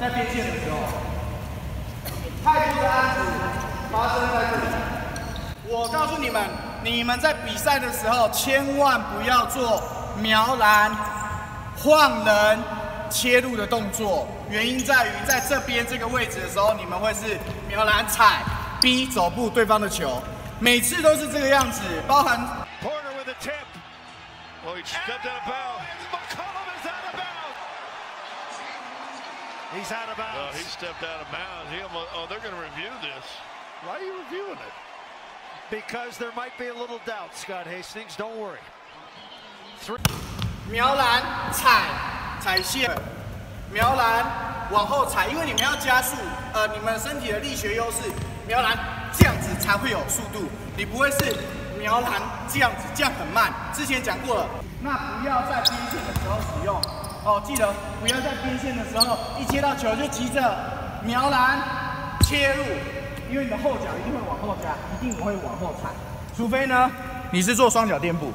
在边线的时候，太多的案子发生在这里。我告诉你们，你们在比赛的时候千万不要做瞄篮、晃人、切入的动作。原因在于在这边这个位置的时候，你们会是瞄篮踩、逼走步对方的球，每次都是这个样子，包含。Porter with a tip. Oh, he stepped out of bounds. McCollum is out of bounds. He's out of bounds. Oh, he stepped out of bounds. He almost, oh, they're going to review this. Why are you reviewing it? Because there might be a little doubt, Scott Hastings. Don't worry. Three. 苗篮踩踩线，瞄篮往后踩，因为你们要加速，呃，你们身体的力学优势，瞄篮这样子才会有速度，你不会是瞄篮这样子，这样很慢。之前讲过了，那不要在第一线的时候哦，记得不要在边线的时候一接到球就急着瞄篮切入，因为你的后脚一定会往后夹，一定会往后踩，除非呢你是做双脚垫步。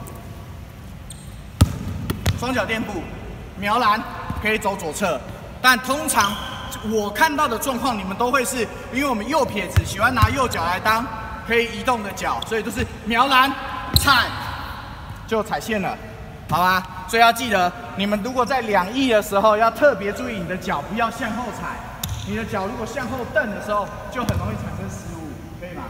双脚垫步，瞄篮可以走左侧，但通常我看到的状况，你们都会是因为我们右撇子喜欢拿右脚来当可以移动的脚，所以就是瞄篮踩就踩线了，好吧？所以要记得，你们如果在两翼的时候，要特别注意你的脚不要向后踩，你的脚如果向后蹬的时候，就很容易产生失误，可以吗。